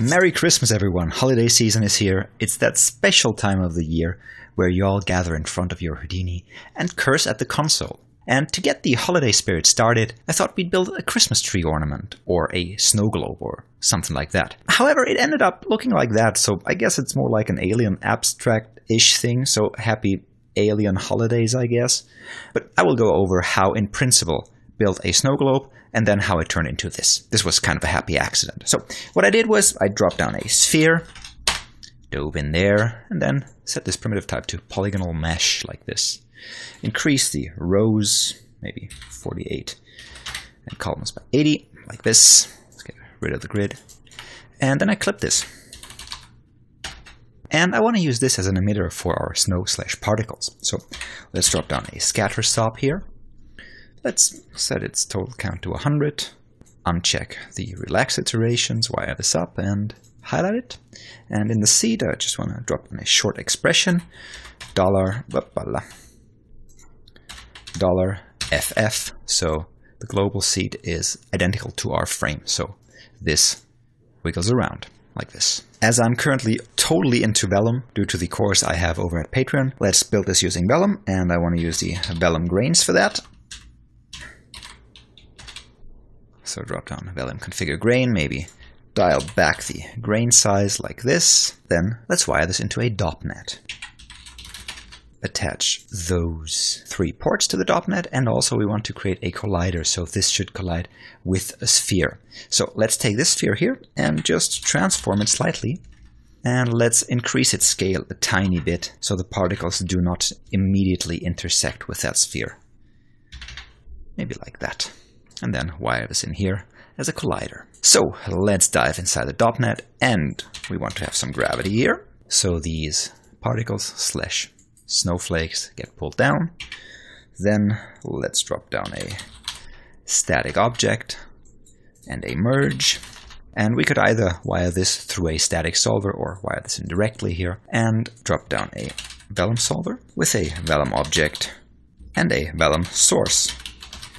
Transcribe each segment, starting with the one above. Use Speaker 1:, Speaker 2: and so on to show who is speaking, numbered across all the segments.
Speaker 1: Merry Christmas, everyone! Holiday season is here. It's that special time of the year where you all gather in front of your Houdini and curse at the console. And to get the holiday spirit started, I thought we'd build a Christmas tree ornament, or a snow globe, or something like that. However, it ended up looking like that, so I guess it's more like an alien abstract ish thing, so happy alien holidays, I guess. But I will go over how, in principle, build a snow globe and then how it turned into this. This was kind of a happy accident. So what I did was I dropped down a sphere, dove in there, and then set this primitive type to polygonal mesh like this. Increase the rows, maybe 48, and columns by 80, like this. Let's get rid of the grid. And then I clip this. And I want to use this as an emitter for our snow slash particles. So let's drop down a scatter SOP here. Let's set its total count to 100, uncheck the relax iterations, wire this up, and highlight it. And in the seed, I just want to drop in a short expression, dollar, dollar FF, so the global seed is identical to our frame, so this wiggles around like this. As I'm currently totally into Vellum due to the course I have over at Patreon, let's build this using Vellum, and I want to use the Vellum grains for that. So drop down Vellum configure grain, maybe dial back the grain size like this. Then let's wire this into a DOPNet. Attach those three ports to the DOPNet, and also we want to create a collider, so this should collide with a sphere. So let's take this sphere here and just transform it slightly, and let's increase its scale a tiny bit so the particles do not immediately intersect with that sphere. Maybe like that and then wire this in here as a collider. So let's dive inside the DOPNet and we want to have some gravity here. So these particles slash snowflakes get pulled down. Then let's drop down a static object and a merge. And we could either wire this through a static solver or wire this in directly here and drop down a Vellum solver with a Vellum object and a Vellum source.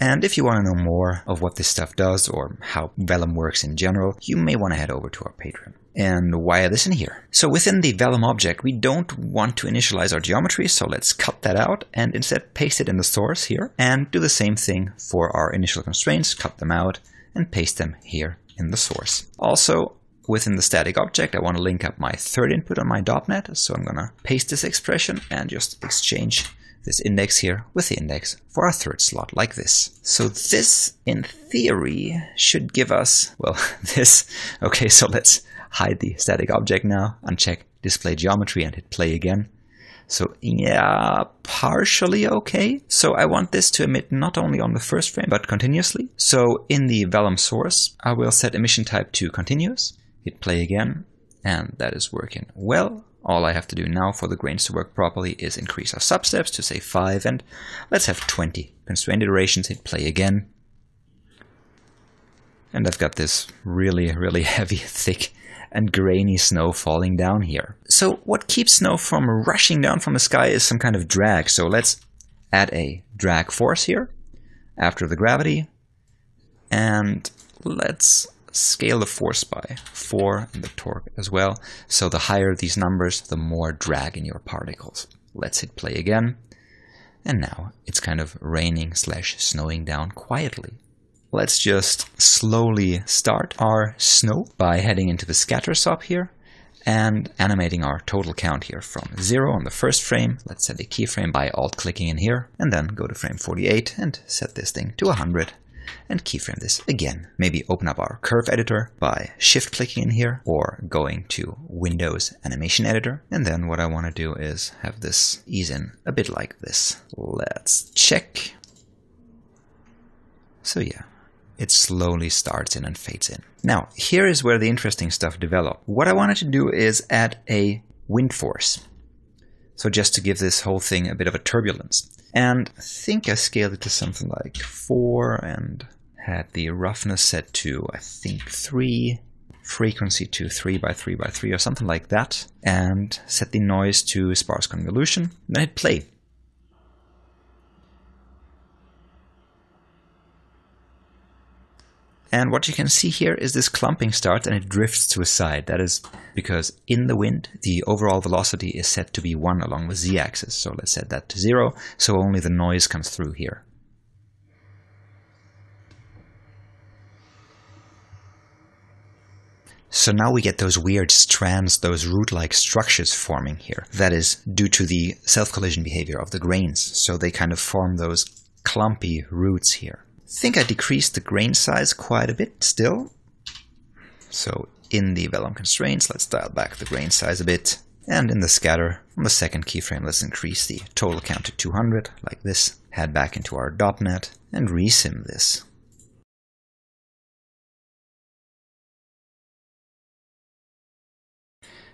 Speaker 1: And if you want to know more of what this stuff does or how Vellum works in general, you may want to head over to our Patreon. And why wire this in here. So within the Vellum object, we don't want to initialize our geometry, so let's cut that out and instead paste it in the source here and do the same thing for our initial constraints, cut them out and paste them here in the source. Also, within the static object, I want to link up my third input on my DOPNet, so I'm going to paste this expression and just exchange this index here with the index for our third slot like this. So this, in theory, should give us, well, this. Okay, so let's hide the static object now, uncheck display geometry and hit play again. So yeah, partially okay. So I want this to emit not only on the first frame, but continuously. So in the Vellum source, I will set emission type to continuous, hit play again, and that is working well. All I have to do now for the grains to work properly is increase our substeps to say 5 and let's have 20. Constraint iterations, hit play again. And I've got this really, really heavy, thick and grainy snow falling down here. So what keeps snow from rushing down from the sky is some kind of drag. So let's add a drag force here after the gravity. And let's scale the force by 4 and the torque as well. So the higher these numbers, the more drag in your particles. Let's hit play again. And now it's kind of raining slash snowing down quietly. Let's just slowly start our snow by heading into the scatter sop here and animating our total count here from 0 on the first frame. Let's set a keyframe by alt-clicking in here and then go to frame 48 and set this thing to 100 and keyframe this again. Maybe open up our curve editor by shift clicking in here or going to Windows Animation Editor. And then what I want to do is have this ease in a bit like this. Let's check. So yeah, it slowly starts in and fades in. Now, here is where the interesting stuff developed. What I wanted to do is add a wind force. So just to give this whole thing a bit of a turbulence. And I think I scaled it to something like 4 and had the roughness set to, I think, 3, frequency to 3 by 3 by 3 or something like that, and set the noise to sparse convolution, then hit play. And what you can see here is this clumping starts and it drifts to a side. That is because in the wind, the overall velocity is set to be 1 along the z-axis. So let's set that to 0, so only the noise comes through here. So now we get those weird strands, those root-like structures forming here. That is due to the self-collision behavior of the grains. So they kind of form those clumpy roots here. Think I decreased the grain size quite a bit still. So in the vellum constraints, let's dial back the grain size a bit. And in the scatter, on the second keyframe, let's increase the total count to 200, like this. Head back into our DOPNet and resim this.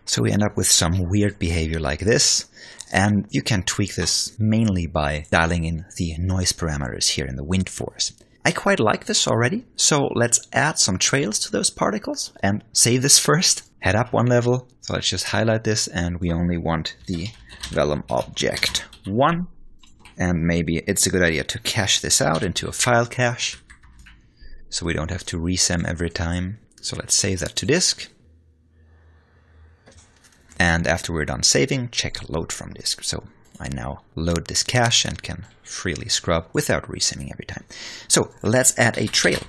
Speaker 1: So we end up with some weird behavior like this. And you can tweak this mainly by dialing in the noise parameters here in the wind force. I quite like this already, so let's add some trails to those particles and save this first. Head up one level, so let's just highlight this and we only want the vellum object 1. And maybe it's a good idea to cache this out into a file cache, so we don't have to resim every time. So let's save that to disk. And after we're done saving, check load from disk. So I now load this cache and can freely scrub without resimming every time. So let's add a trail.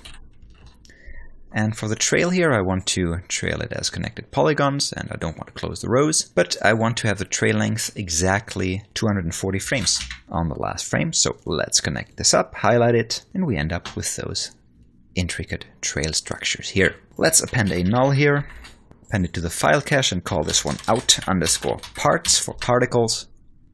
Speaker 1: And for the trail here, I want to trail it as connected polygons, and I don't want to close the rows, but I want to have the trail length exactly 240 frames on the last frame. So let's connect this up, highlight it, and we end up with those intricate trail structures here. Let's append a null here, append it to the file cache and call this one out underscore parts for particles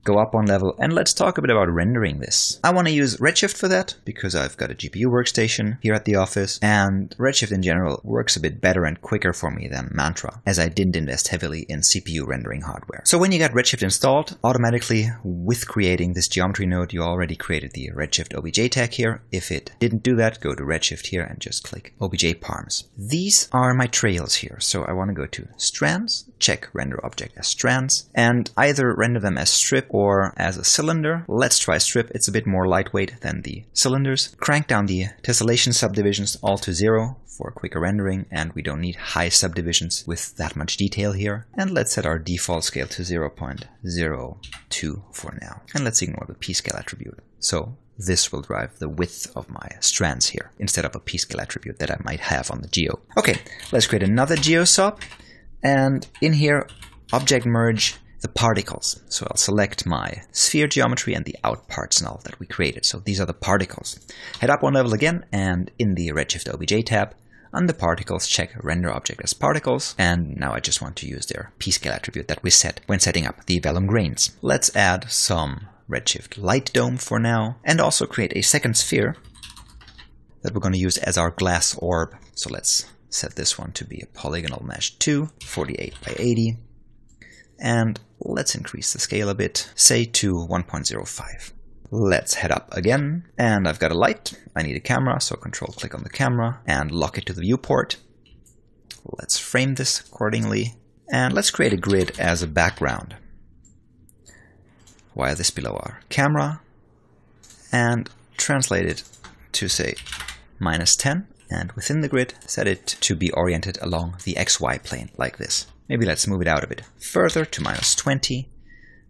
Speaker 1: go up one level, and let's talk a bit about rendering this. I want to use Redshift for that, because I've got a GPU workstation here at the office, and Redshift in general works a bit better and quicker for me than Mantra, as I didn't invest heavily in CPU rendering hardware. So when you get Redshift installed, automatically with creating this geometry node, you already created the Redshift OBJ tag here. If it didn't do that, go to Redshift here and just click OBJ params. These are my trails here, so I want to go to strands, check render object as strands, and either render them as strip or as a cylinder. Let's try strip, it's a bit more lightweight than the cylinders. Crank down the tessellation subdivisions all to zero for quicker rendering, and we don't need high subdivisions with that much detail here. And let's set our default scale to 0.02 for now. And let's ignore the p-scale attribute. So this will drive the width of my strands here, instead of a p-scale attribute that I might have on the geo. Okay, let's create another geosop. And in here, object merge the particles. So I'll select my sphere geometry and the out parts null that we created. So these are the particles. Head up one level again, and in the Redshift OBJ tab, under particles, check render object as particles, and now I just want to use their p-scale attribute that we set when setting up the vellum grains. Let's add some Redshift light dome for now, and also create a second sphere that we're going to use as our glass orb. So let's set this one to be a polygonal mesh 2, 48 by 80. And let's increase the scale a bit, say to 1.05. Let's head up again, and I've got a light. I need a camera, so control click on the camera and lock it to the viewport. Let's frame this accordingly, and let's create a grid as a background. Wire this below our camera, and translate it to say minus 10 and within the grid, set it to be oriented along the xy plane, like this. Maybe let's move it out a bit further to minus 20,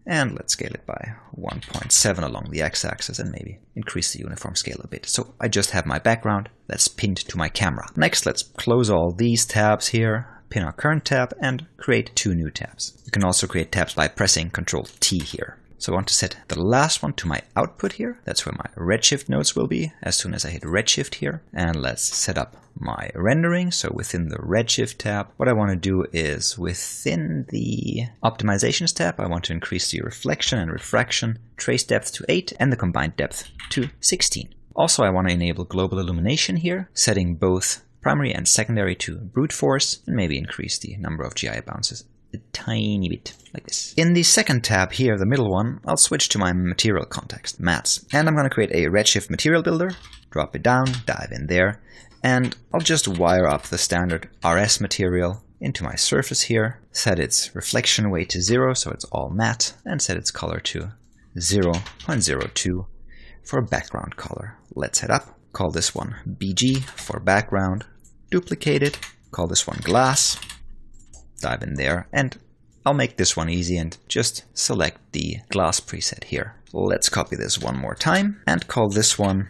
Speaker 1: and let's scale it by 1.7 along the x-axis and maybe increase the uniform scale a bit. So I just have my background that's pinned to my camera. Next, let's close all these tabs here, pin our current tab, and create two new tabs. You can also create tabs by pressing Ctrl T here. So I want to set the last one to my output here. That's where my Redshift nodes will be as soon as I hit Redshift here. And let's set up my rendering. So within the Redshift tab, what I want to do is within the Optimizations tab, I want to increase the reflection and refraction trace depth to 8 and the combined depth to 16. Also, I want to enable global illumination here, setting both primary and secondary to brute force, and maybe increase the number of GI bounces a tiny bit, like this. In the second tab here, the middle one, I'll switch to my material context, mats. And I'm going to create a Redshift material builder, drop it down, dive in there, and I'll just wire up the standard RS material into my surface here, set its reflection weight to 0 so it's all matte, and set its color to 0.02 for background color. Let's head up, call this one BG for background, duplicate it, call this one glass, dive in there, and I'll make this one easy and just select the glass preset here. Let's copy this one more time and call this one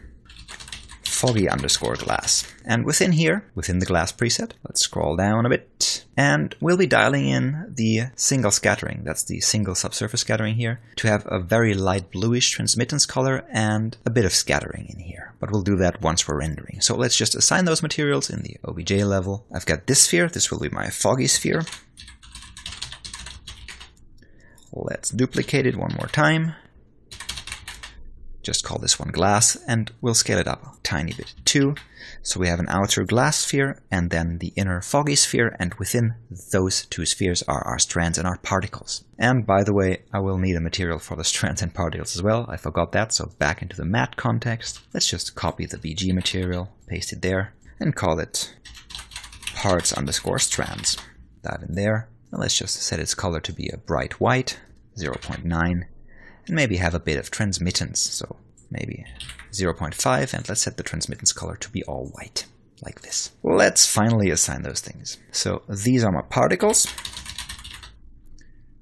Speaker 1: foggy underscore glass. And within here, within the glass preset, let's scroll down a bit, and we'll be dialing in the single scattering, that's the single subsurface scattering here, to have a very light bluish transmittance color and a bit of scattering in here. But we'll do that once we're rendering. So let's just assign those materials in the OBJ level. I've got this sphere, this will be my foggy sphere. Let's duplicate it one more time just call this one glass, and we'll scale it up a tiny bit too. So we have an outer glass sphere and then the inner foggy sphere, and within those two spheres are our strands and our particles. And by the way, I will need a material for the strands and particles as well. I forgot that, so back into the mat context. Let's just copy the BG material, paste it there, and call it parts underscore strands. Dive in there. And let's just set its color to be a bright white, 0.9 and maybe have a bit of transmittance. So maybe 0.5 and let's set the transmittance color to be all white like this. Let's finally assign those things. So these are my particles.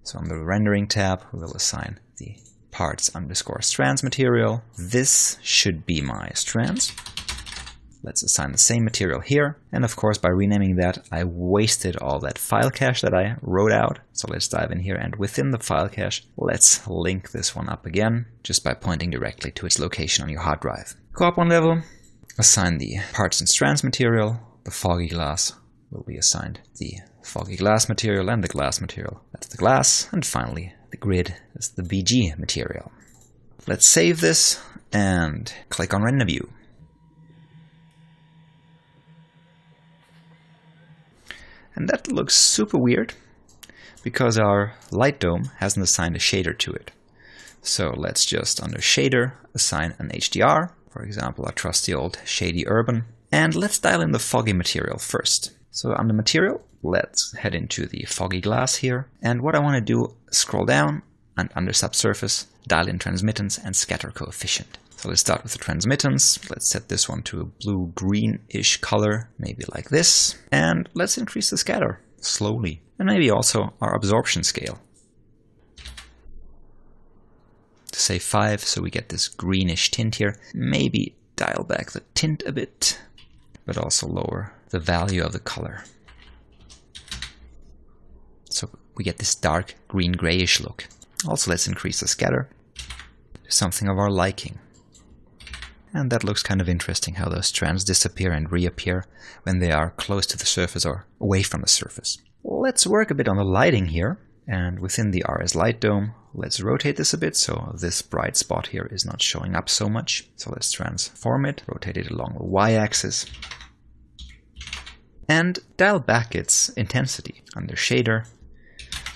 Speaker 1: So on the rendering tab, we will assign the parts underscore strands material. This should be my strands. Let's assign the same material here. And of course, by renaming that, I wasted all that file cache that I wrote out. So let's dive in here and within the file cache, let's link this one up again, just by pointing directly to its location on your hard drive. Go up one level, assign the parts and strands material, the foggy glass will be assigned the foggy glass material and the glass material. That's the glass. And finally, the grid is the BG material. Let's save this and click on render view. And that looks super weird because our light dome hasn't assigned a shader to it. So let's just under shader assign an HDR, for example, our trusty old shady urban. And let's dial in the foggy material first. So under material, let's head into the foggy glass here. And what I want to do, scroll down and under subsurface, dial in transmittance and scatter coefficient. So let's start with the transmittance. Let's set this one to a blue-greenish color, maybe like this. And let's increase the scatter slowly. And maybe also our absorption scale. To say 5, so we get this greenish tint here. Maybe dial back the tint a bit, but also lower the value of the color. So we get this dark green-grayish look. Also let's increase the scatter to something of our liking. And that looks kind of interesting how those strands disappear and reappear when they are close to the surface or away from the surface. Let's work a bit on the lighting here. And within the RS Light Dome, let's rotate this a bit so this bright spot here is not showing up so much. So let's transform it, rotate it along the y-axis, and dial back its intensity. Under Shader,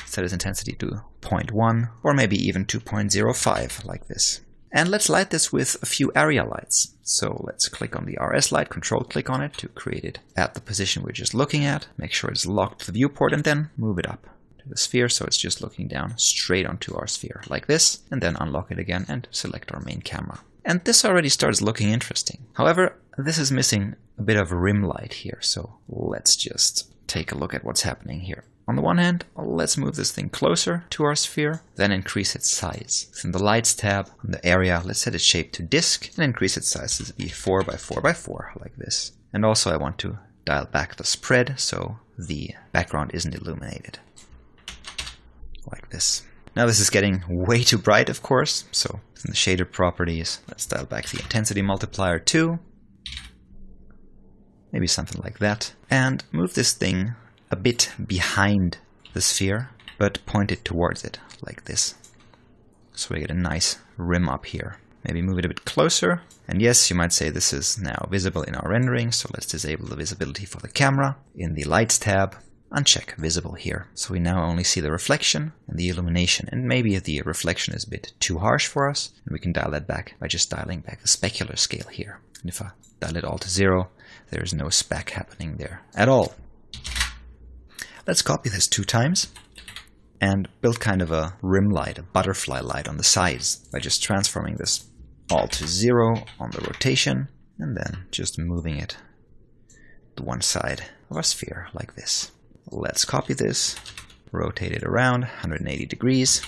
Speaker 1: set its intensity to 0.1 or maybe even 2.05 like this. And let's light this with a few area lights. So let's click on the RS light, control click on it to create it at the position we're just looking at. Make sure it's locked to the viewport and then move it up to the sphere so it's just looking down straight onto our sphere like this. And then unlock it again and select our main camera. And this already starts looking interesting. However, this is missing a bit of rim light here. So let's just take a look at what's happening here. On the one hand, let's move this thing closer to our sphere, then increase its size. In the Lights tab, on the area, let's set its shape to disk and increase its size to be 4 by 4 by 4 like this. And also I want to dial back the spread so the background isn't illuminated. Like this. Now this is getting way too bright, of course, so in the shader properties, let's dial back the intensity multiplier too. Maybe something like that. And move this thing a bit behind the sphere, but point it towards it, like this. So we get a nice rim up here. Maybe move it a bit closer. And yes, you might say this is now visible in our rendering, so let's disable the visibility for the camera. In the Lights tab, uncheck Visible here. So we now only see the reflection and the illumination, and maybe the reflection is a bit too harsh for us, and we can dial that back by just dialing back the specular scale here. And if I dial it all to zero, there's no spec happening there at all. Let's copy this two times and build kind of a rim light, a butterfly light on the sides by just transforming this all to zero on the rotation and then just moving it to one side of our sphere like this. Let's copy this, rotate it around 180 degrees,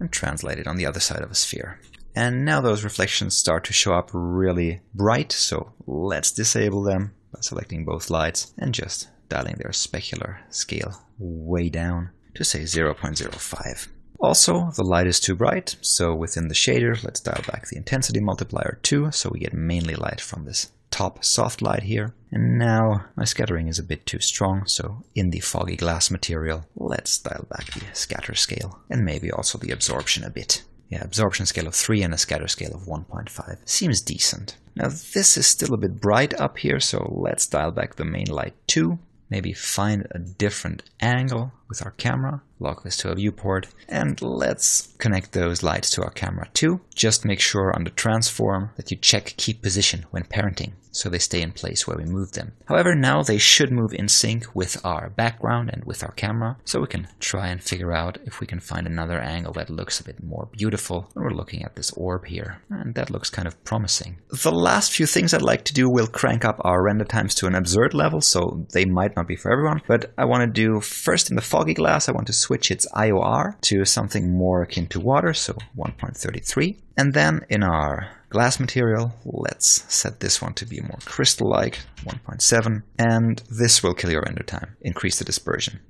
Speaker 1: and translate it on the other side of a sphere. And now those reflections start to show up really bright, so let's disable them by selecting both lights and just dialing their specular scale way down to say 0.05. Also, the light is too bright, so within the shader, let's dial back the intensity multiplier 2, so we get mainly light from this top soft light here. And now my scattering is a bit too strong, so in the foggy glass material, let's dial back the scatter scale, and maybe also the absorption a bit. Yeah, absorption scale of 3 and a scatter scale of 1.5. Seems decent. Now this is still a bit bright up here, so let's dial back the main light 2. Maybe find a different angle with our camera, lock this to a viewport, and let's connect those lights to our camera too. Just make sure on the transform that you check keep position when parenting, so they stay in place where we move them. However, now they should move in sync with our background and with our camera, so we can try and figure out if we can find another angle that looks a bit more beautiful when we're looking at this orb here, and that looks kind of promising. The last few things I'd like to do will crank up our render times to an absurd level, so they might not be for everyone, but I want to do first in the foggy glass, I want to switch its IOR to something more akin to water, so 1.33. And then in our glass material, let's set this one to be more crystal-like, 1.7. And this will kill your render time, increase the dispersion.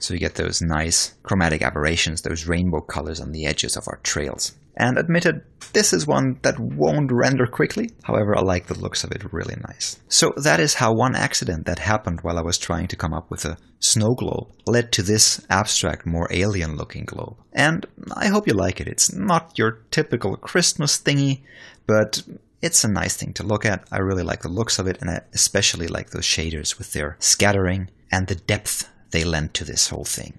Speaker 1: So you get those nice chromatic aberrations, those rainbow colors on the edges of our trails. And admitted, this is one that won't render quickly, however I like the looks of it really nice. So that is how one accident that happened while I was trying to come up with a snow globe led to this abstract, more alien looking globe. And I hope you like it. It's not your typical Christmas thingy, but it's a nice thing to look at. I really like the looks of it, and I especially like those shaders with their scattering and the depth they lend to this whole thing.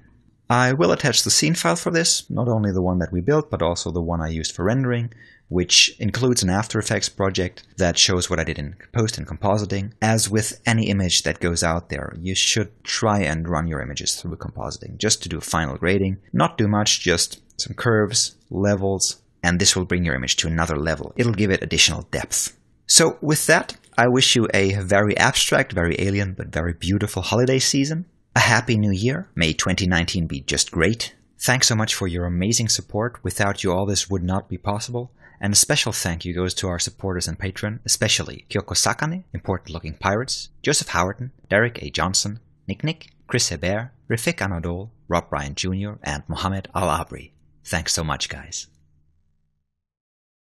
Speaker 1: I will attach the scene file for this, not only the one that we built, but also the one I used for rendering, which includes an After Effects project that shows what I did in post and compositing. As with any image that goes out there, you should try and run your images through compositing just to do a final grading. Not do much, just some curves, levels, and this will bring your image to another level. It'll give it additional depth. So with that, I wish you a very abstract, very alien, but very beautiful holiday season. A happy new year. May 2019 be just great. Thanks so much for your amazing support. Without you, all this would not be possible. And a special thank you goes to our supporters and Patreon, especially Kyoko Sakane, Important Looking Pirates, Joseph Howerton, Derek A. Johnson, Nick Nick, Chris Hebert, Refik Anadol, Rob Bryant Jr., and Mohammed Al Abri. Thanks so much, guys.